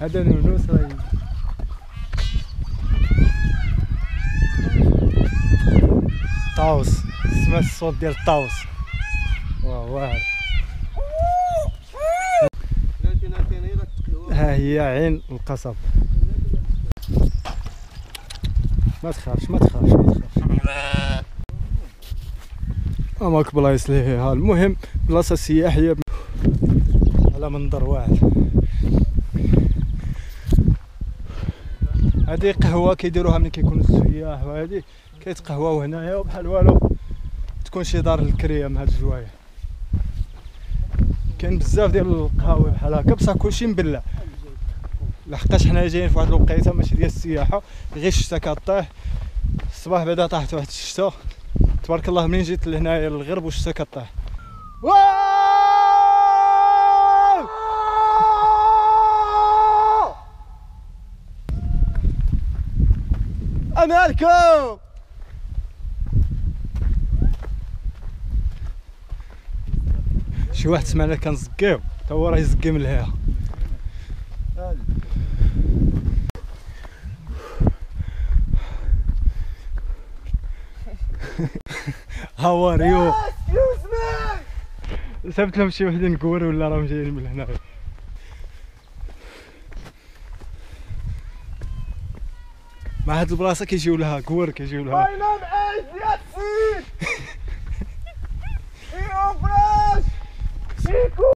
هذا نونوس راه طاوس سمعت الصوت ديال الطاوس واه واعر ها هي عين القصب. ما تخافش ما تخافش ما تخافش. اماك بلايص اللي فيها المهم بلاصة سياحيه على منظر واعر هذه قهوة كيديروها ملي كيكونوا السياح وهذه كيتقهواو هنايا وبحال والو تكون شي دار الكريم هاد الجوايه كاين بزاف ديال القهاوي بحال هكا بصح كلشي مبلع لحقاش حنا جايين في واحد الوقيتة ماشي ديال السياحة غير الشتا كطيح. الصباح بعدا طاحت واحد الشتا. تبارك الله منين جيت لهنايا للغرب والشتا كطيح. امالكم شي واحد سمعنا كنزكيو تا هو راه يزكي من الهيئه هاو ار يو سبت لهم شي وحدين كور ولا راهم جايين من هنا؟ مع هاد البلاصة كيجيو لها كور كيجيو لها. يا شيكو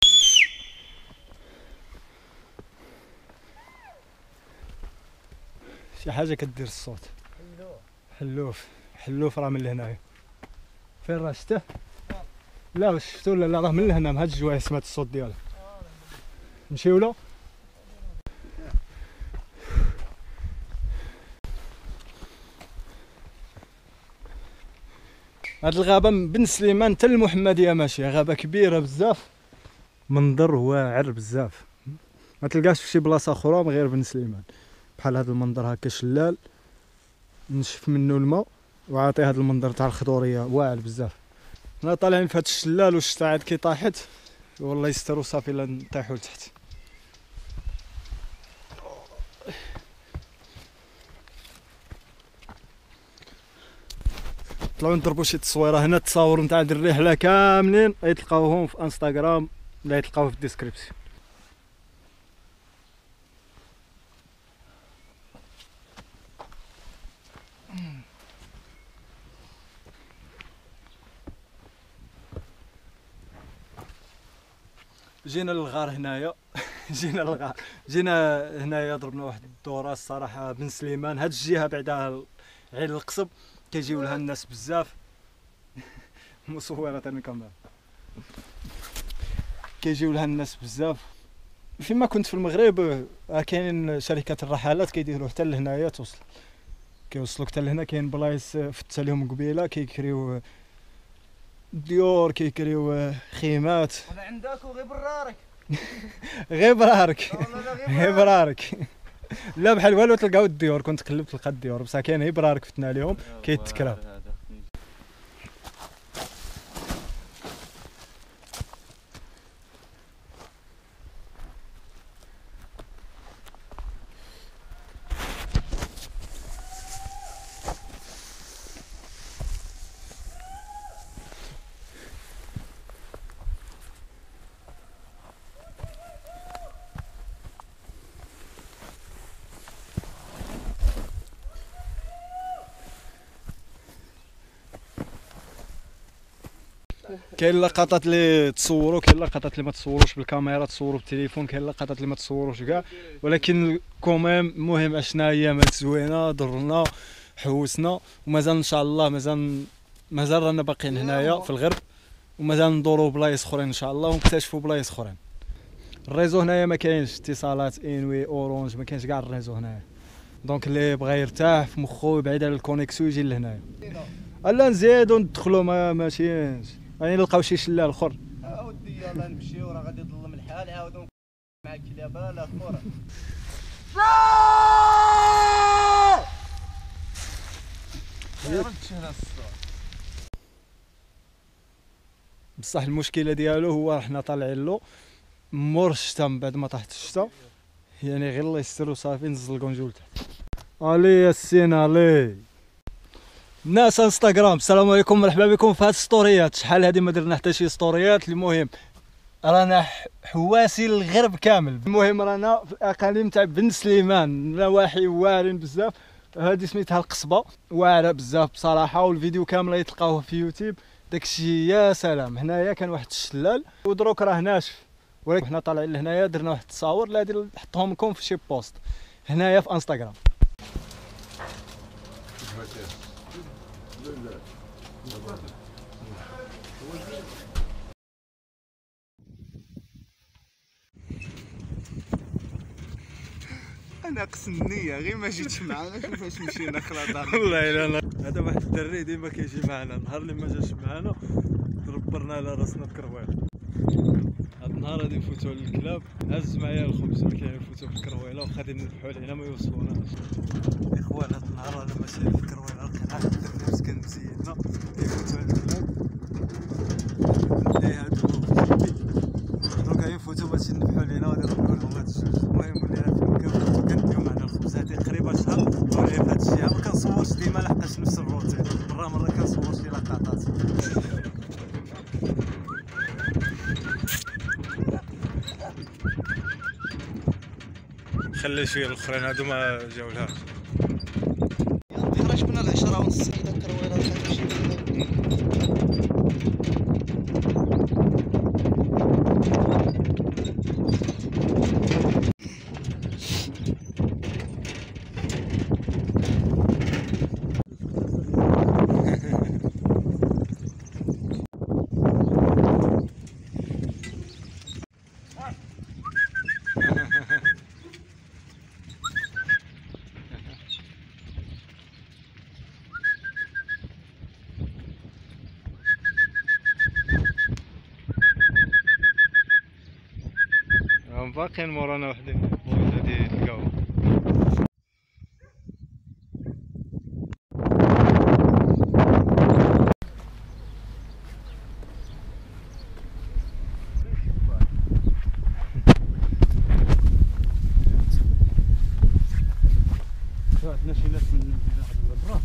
شي حاجة كدير الصوت. حلوف. حلوف راه من لهنايا. فين راه شته لا واش شفتو لا لا؟ راه من لهنا من هاد الجوايه سمعت الصوت ديالو نمشيو له؟ هاد الغابة من بن سليمان حتى المحمديه ماشيه غابة كبيرة بزاف. منظر واعر بزاف. ما تلقاش في شي بلاصة أخرى غير بن سليمان. بحال هذا المنظر هكا شلال. نشف منه الماء وعاطي هذا المنظر تاع الخضورية واعر بزاف. حنا طالعين في هذا الشلال والشتا عاد كي طاحت. والله يستر وصافي لا نطيحوا لتحت. طلعوا نضربوا شي تصويرة هنا التصاور نتاع الرحلة كاملين غيتلقاوهم في انستغرام ولا يتلقاو في ال description جينا للغار هنايا. جينا للغار. جينا هنايا ضربنا واحد الدورة الصراحة بن سليمان. هاد الجهة بعدا عين القصب. كيجيو لها الناس بزاف. مصورة الكاميرا كيجيو لها الناس بزاف. فيما كنت في المغرب آه، كاينين شركات الرحلات كيديروا حتى لهنايا توصل. كيوصلوك حتى لهنا كاين بلايص آه، فت عليهم قبيلة كيكريو آه، ديور كيكريو خيمات. أنا عندك وغير برارك غير برارك غير برارك لا بحال والو تلقاو الديور كنت قلبت تلقى الديور بصح كاين غير برارك فتنا عليهم كيتكراو كاين لقطات اللي تصوروا كاين لقطات اللي ما تصوروش بالكاميرا تصوروا بالتليفون كاين لقطات اللي ما تصوروش كاع. ولكن quand même المهم عشنا ايامات زوينة ضرنا حوسنا ومازال إن شاء الله مازال مازال رانا باقيين هنايا في الغرب ومازال ندوروا بلايص أخرين إن شاء الله ونكتشفوا بلايص أخرين. ال réseau هنايا ما كاينش اتصالات Inwi Orange ما كاينش كاع ال réseau هنايا. donc اللي بغى يرتاح في مخو يبعد على ال connexion يجي لهنايا. ألا نزيدو ندخلو ما ماشي يعني نلقاو شي شلال اخر. أودي يلا نمشيو راه غادي يظلم الحال عاودوا مع الكلابه لا كره بصح المشكلة ديالو هو حنا طالعين له مور الشتا من بعد ما طاحت الشتا. يعني غير الله يستر وصافي نزل الكونجول تحت الي السين الي الناس انستغرام السلام عليكم مرحبا بكم في هاد السطوريات. شحال هادي ما درنا حتى شي سطوريات؟ المهم رانا حواسي الغرب كامل. المهم رانا في الاقاليم تاع بن سليمان نواحي واعرين بزاف. هادي سميتها القصبة واعرة بزاف بصراحة والفيديو كامل تلقاوه في يوتيوب. داكشي يا سلام هنايا كان واحد الشلال ودروك راه ناشف. ولكن حنا طالعين لهنايا درنا واحد التصاور غادي نحطهم لكم في شي post. هنايا في انستغرام. ناقص النية غير ما جيتش معانا شوف فاش مشينا خلاص. والله إلا لا. هذا واحد الدري ديما كيجي معنا. النهار اللي ما جاش معنا ربرنا على راسنا بكرويل النهار غادي نفوتو للكلاب هز معايا الخبز كاين نفوتو في الكرويلة وغادي نذبحو علينا ما يوصلوناش اخوان هاد النهار أنا ماشي في الكرويلة لقيت واحد الدري مسكين مزيدنا كيفوتو على الكلاب. اللي هادو دروك غيفوتو باش يذبحو علينا وغادي نربحو لهم هاد الجوج المهم ولينا في المكان كنديو معنا الخبز هادي قريبه شهر ولكن في هاد الشيء ما كنصورش ديما لحقاش نفس الروتين مره مره كنصور شي لقطات خلي شوية الأخرين هادو ما جاولهاش. خرج من العشرة ونص؟ هم باقيين مورانا وحدين بغيت هادي تلقاو عندنا شي ناس من هاد برا